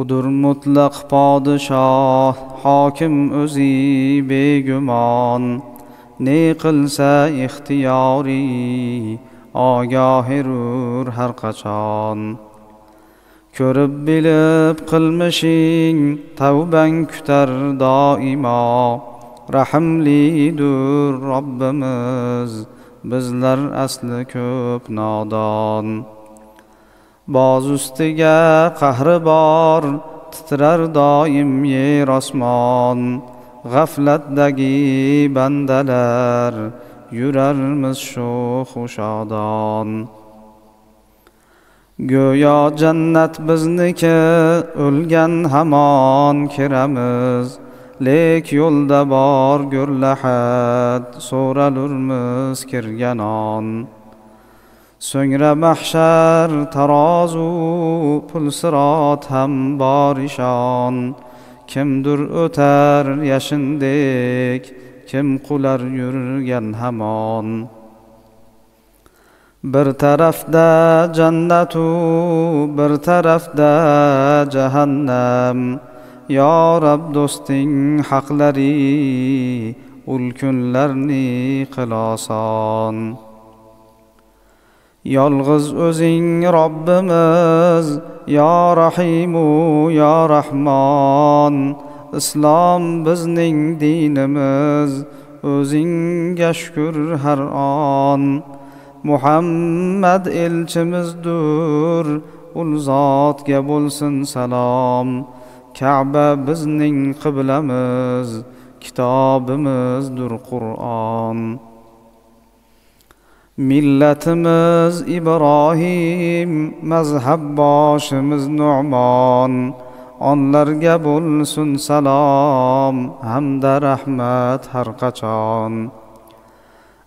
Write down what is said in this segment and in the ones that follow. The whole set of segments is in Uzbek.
udur mutlaq podshoh hokim o'zi begumon ne qilsa ixtiyoriy ogohirur har qachon ko'rib bilib qilmishing tavbang kutar doimo rahmlidur robbimiz bizlar asli ko'p nodon boz ustiga qahri bor titrar doim yer osmon. G'aflatdagi bandalar yurarmiz shu xushodon. Go'yo jannat bizniki o'lgan hamon kiramiz. Lek yo'lda bor gurlahat so'ralurmiz kirganon. So'ngra mahshar tarozu pulsirot ham bor ishon. Kimdir o'tar yashindek kim qular yurgan hamon. Bir tarafda jannatu bir tarafda jahannam. Yo rab do'sting haqlari ul kunlarni qiloson. Yolg'iz o'zing robbimiz yo rahimu yo rahmon. Islom bizning dinimiz o'zingga shukur har on. Muhammad elchimizdur ul zotga bo'lsin salom. Kaba bizning qiblamiz kitobimizdir qur'on. Millatimiz ibrohim mazhab boshimiz nu'mon. Onlarga bo'lsin salom hamda rahmat har qachon.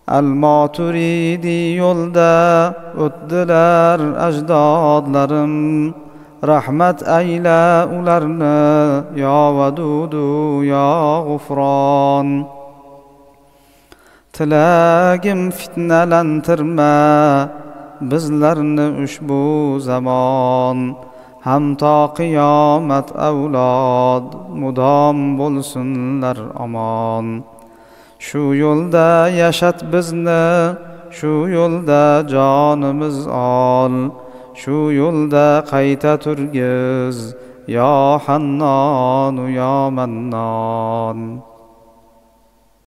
Al moturidi yo'lda o'tdilar ajdodlarim. Rahmat ayla ularni yo vadudu yo g'ufron. Tilagim fitnalantirma bizlarni ushbu zamon hamto qiyomat avlod mudom bo'lsinlar omon. Shu yo'lda yashat bizni shu yo'lda jonimiz ol shu yo'lda qayta turgiz yo hannonu yo mannon.